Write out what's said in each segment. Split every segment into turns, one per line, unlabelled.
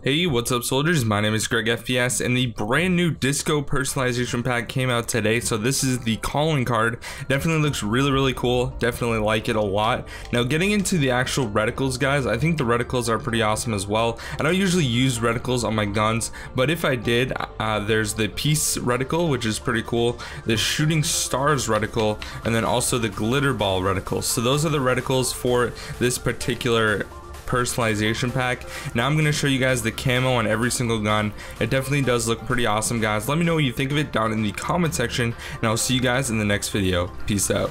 Hey, what's up soldiers? My name is Greg FPS and the brand new disco personalization pack came out today. So this is the calling card. Definitely looks really, really cool. Definitely like it a lot. Now getting into the actual reticles guys, I think the reticles are pretty awesome as well. I don't usually use reticles on my guns, but if I did, uh, there's the peace reticle, which is pretty cool. The shooting stars reticle, and then also the glitter ball reticle. So those are the reticles for this particular personalization pack. Now I'm going to show you guys the camo on every single gun. It definitely does look pretty awesome guys. Let me know what you think of it down in the comment section and I'll see you guys in the next video. Peace out.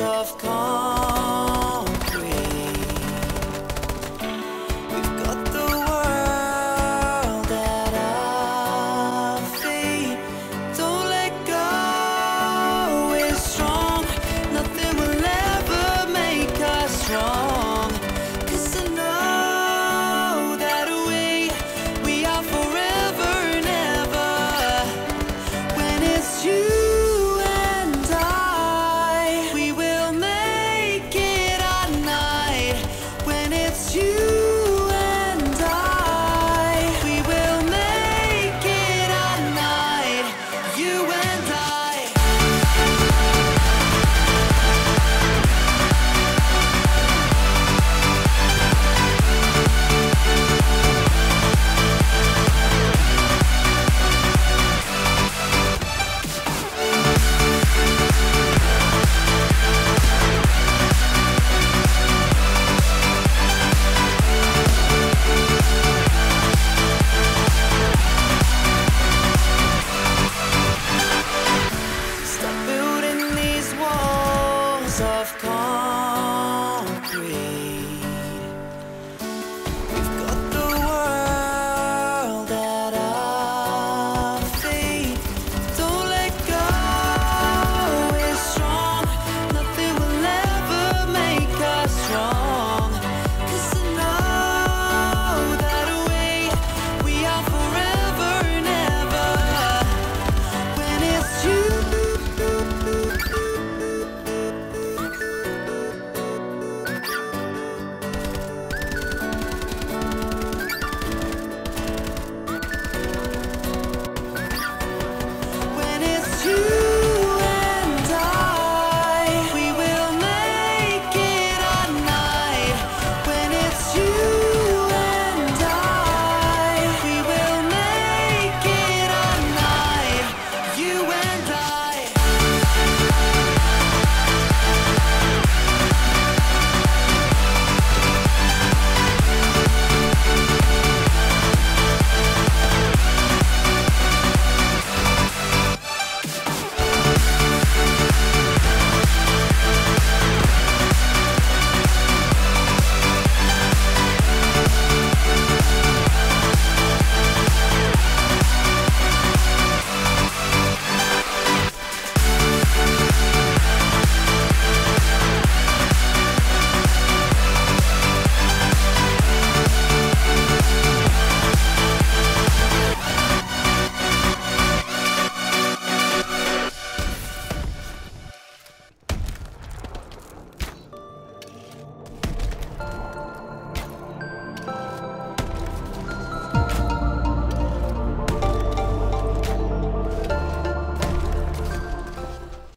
of calm. soft calm.